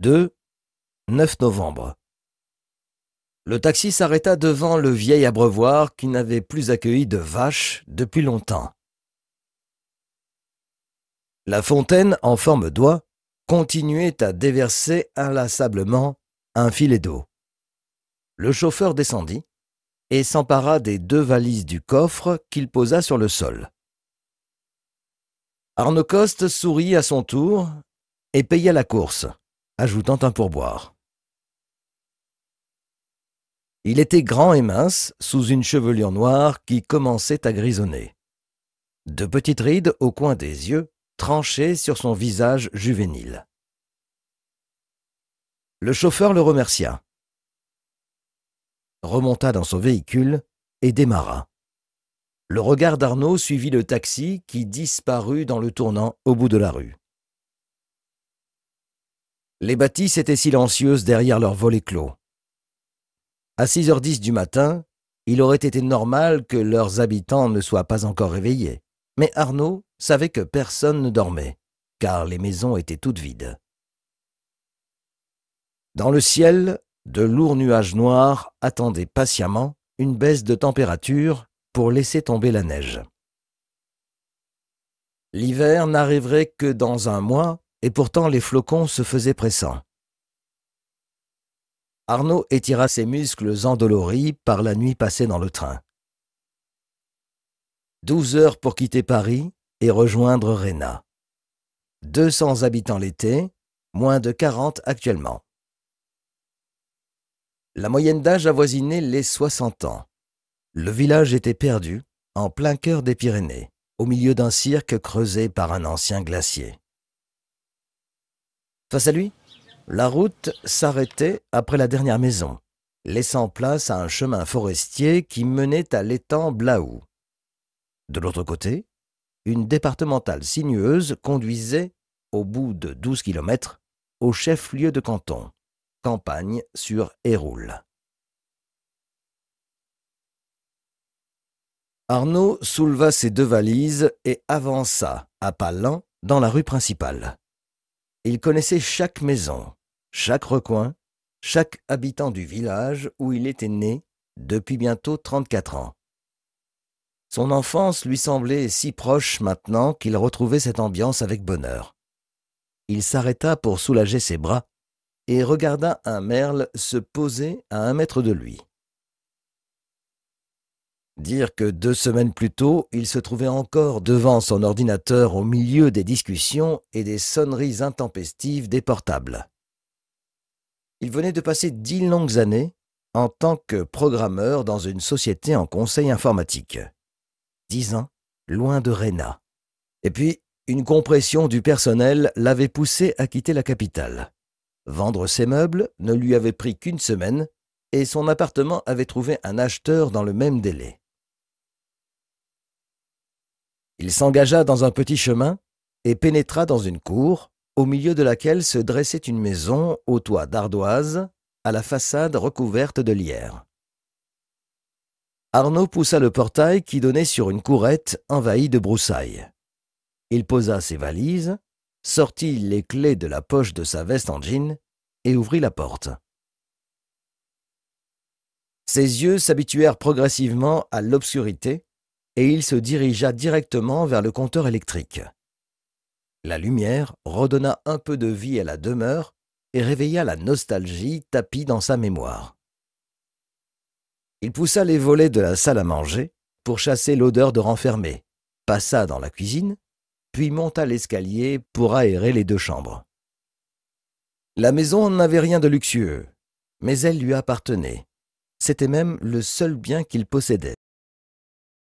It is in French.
2. 9 novembre. Le taxi s'arrêta devant le vieil abreuvoir qui n'avait plus accueilli de vaches depuis longtemps. La fontaine, en forme d'oie, continuait à déverser inlassablement un filet d'eau. Le chauffeur descendit et s'empara des deux valises du coffre qu'il posa sur le sol. Arnaud Coste sourit à son tour et paya la course, ajoutant un pourboire. Il était grand et mince, sous une chevelure noire qui commençait à grisonner. De petites rides au coin des yeux tranchaient sur son visage juvénile. Le chauffeur le remercia, remonta dans son véhicule et démarra. Le regard d'Arnaud suivit le taxi qui disparut dans le tournant au bout de la rue. Les bâtisses étaient silencieuses derrière leurs volets clos. À 6h10 du matin, il aurait été normal que leurs habitants ne soient pas encore réveillés. Mais Arnaud savait que personne ne dormait, car les maisons étaient toutes vides. Dans le ciel, de lourds nuages noirs attendaient patiemment une baisse de température pour laisser tomber la neige. L'hiver n'arriverait que dans un mois, et pourtant les flocons se faisaient pressants. Arnaud étira ses muscles endoloris par la nuit passée dans le train. Douze heures pour quitter Paris et rejoindre Réna. 200 habitants l'été, moins de 40 actuellement. La moyenne d'âge avoisinait les 60 ans. Le village était perdu, en plein cœur des Pyrénées, au milieu d'un cirque creusé par un ancien glacier. Face à lui, la route s'arrêtait après la dernière maison, laissant place à un chemin forestier qui menait à l'étang Blaou. De l'autre côté, une départementale sinueuse conduisait, au bout de douze kilomètres, au chef-lieu de canton, campagne sur Héroul. Arnaud souleva ses deux valises et avança, à pas lents, dans la rue principale. Il connaissait chaque maison, chaque recoin, chaque habitant du village où il était né depuis bientôt 34 ans. Son enfance lui semblait si proche maintenant qu'il retrouvait cette ambiance avec bonheur. Il s'arrêta pour soulager ses bras et regarda un merle se poser à un mètre de lui. Dire que deux semaines plus tôt, il se trouvait encore devant son ordinateur au milieu des discussions et des sonneries intempestives des portables. Il venait de passer dix longues années en tant que programmeur dans une société en conseil informatique. Dix ans, loin de Réna. Et puis, une compression du personnel l'avait poussé à quitter la capitale. Vendre ses meubles ne lui avait pris qu'une semaine et son appartement avait trouvé un acheteur dans le même délai. Il s'engagea dans un petit chemin et pénétra dans une cour, au milieu de laquelle se dressait une maison au toit d'ardoise, à la façade recouverte de lierre. Arnaud poussa le portail qui donnait sur une courette envahie de broussailles. Il posa ses valises, sortit les clés de la poche de sa veste en jean et ouvrit la porte. Ses yeux s'habituèrent progressivement à l'obscurité et il se dirigea directement vers le compteur électrique. La lumière redonna un peu de vie à la demeure et réveilla la nostalgie tapie dans sa mémoire. Il poussa les volets de la salle à manger pour chasser l'odeur de renfermé, passa dans la cuisine, puis monta l'escalier pour aérer les deux chambres. La maison n'avait rien de luxueux, mais elle lui appartenait. C'était même le seul bien qu'il possédait.